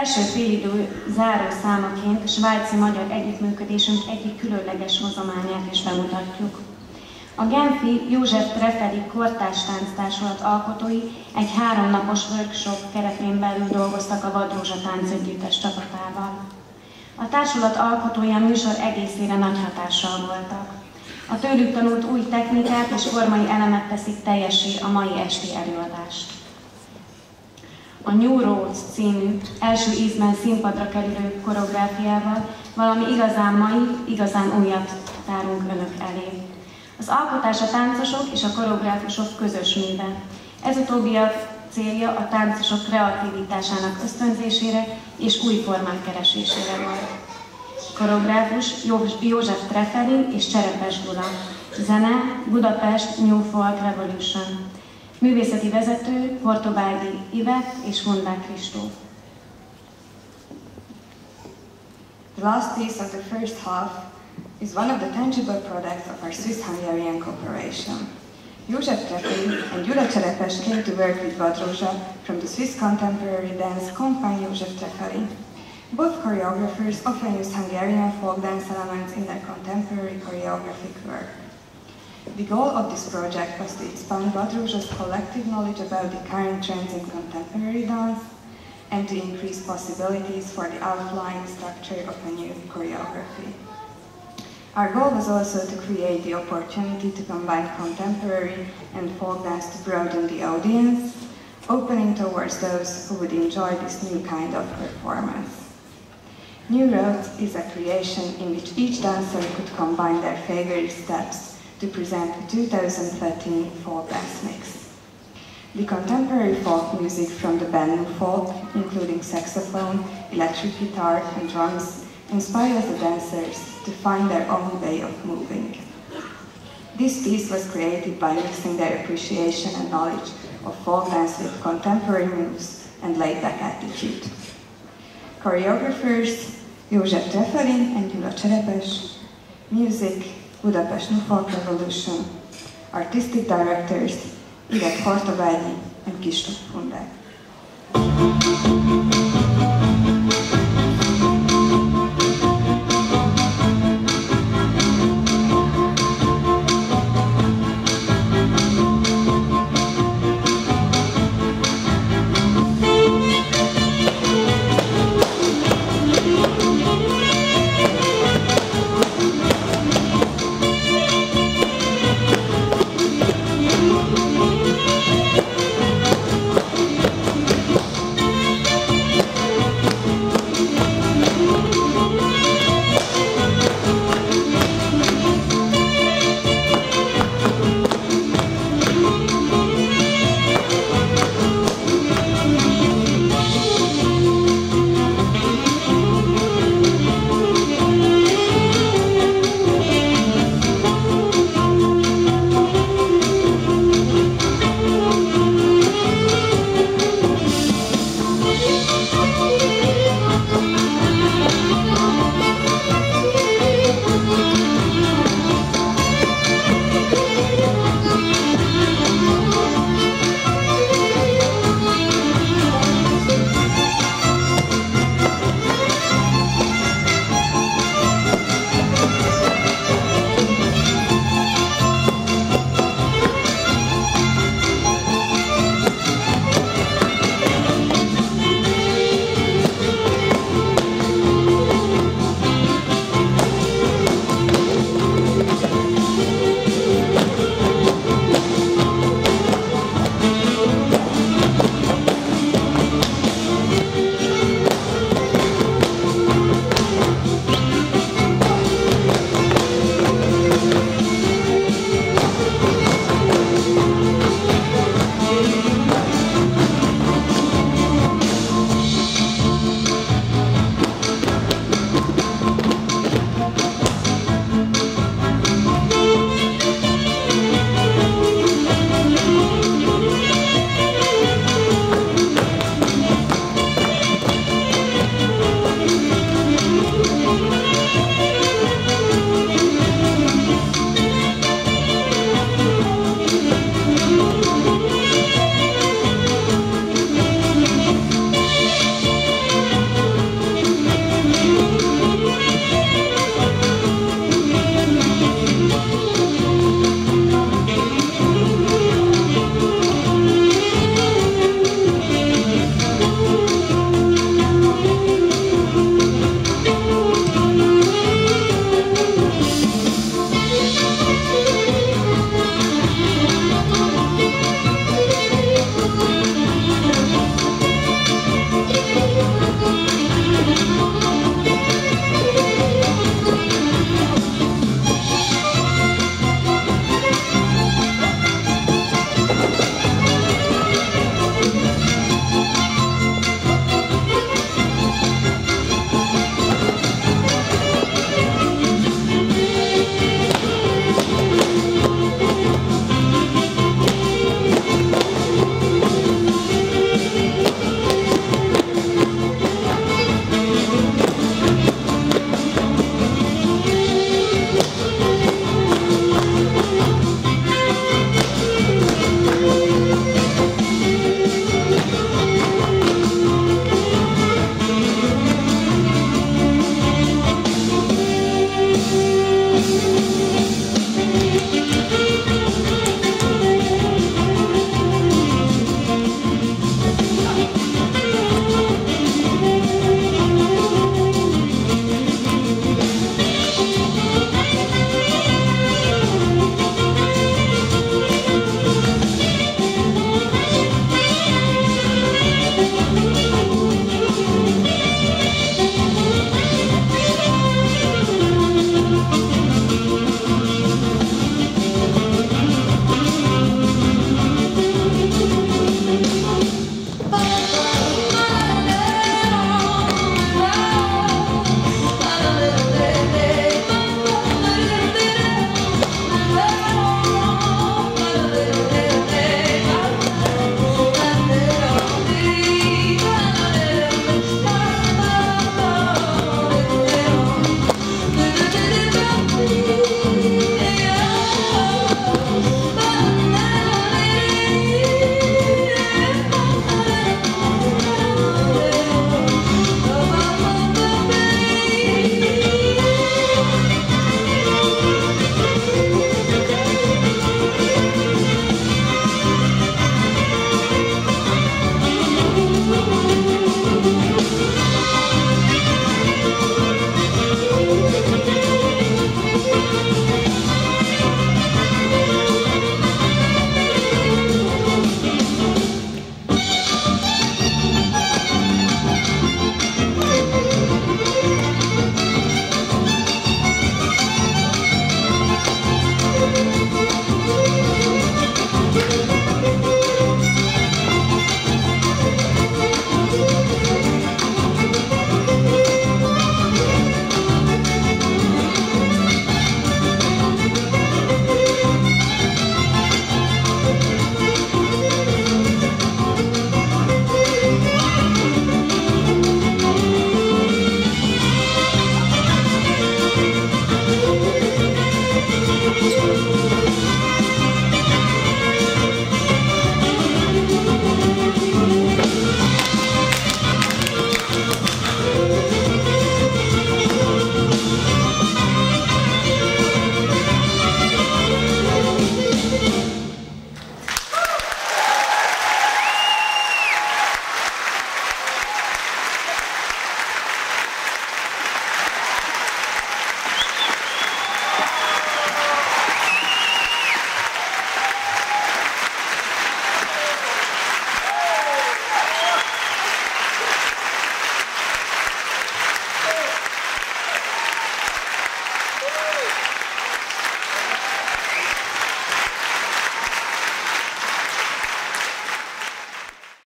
első félidő záró számaként svájci-magyar együttműködésünk egyik különleges hozományát is bemutatjuk. A Genfi József Trefeli Kortárs Tánctársulat alkotói egy háromnapos workshop keretén belül dolgoztak a Vadrózsa Táncegyüttes csapatával. A társulat alkotói a műsor egészére nagy hatással voltak. A tőlük tanult új technikát és formai elemet teszik teljesé a mai esti előadást. A New Roads című első ízben színpadra kerülő koreográfiával valami igazán mai, igazán újat tárunk önök elé. Az alkotás a táncosok és a koreográfusok közös műve. Ez a célja a táncosok kreativitásának ösztönzésére és új formák keresésére volt. Koreográfus József Trefelin és Cserepes Gyula. Zene Budapest New Folk Revolution. Művészeti vezető Portobági Ivet és Hundák Kristó. The last piece of the first half is one of the tangible products of our Swiss-Hungarian cooperation. József Trefei and Gyula Cserepes came to work with Vadrózsa from the Swiss contemporary dance Compagnie József Trefeli. Both choreographers often use Hungarian folk dance elements in their contemporary choreographic work. The goal of this project was to expand Vadrózsa's collective knowledge about the current trends in contemporary dance and to increase possibilities for the outline structure of a new choreography. Our goal was also to create the opportunity to combine contemporary and folk dance to broaden the audience, opening towards those who would enjoy this new kind of performance. New Roads is a creation in which each dancer could combine their favorite steps to present the 2013 folk dance mix. The contemporary folk music from the band New Folk, including saxophone, electric guitar and drums, inspires the dancers to find their own way of moving. This piece was created by mixing their appreciation and knowledge of folk dance with contemporary moves and laid-back attitude. Choreographers József Trefelin and Gyula Cserepes, music Budapest New Folk Revolution, artistic directors Ivet Hortobágyi and Kistok Fundák.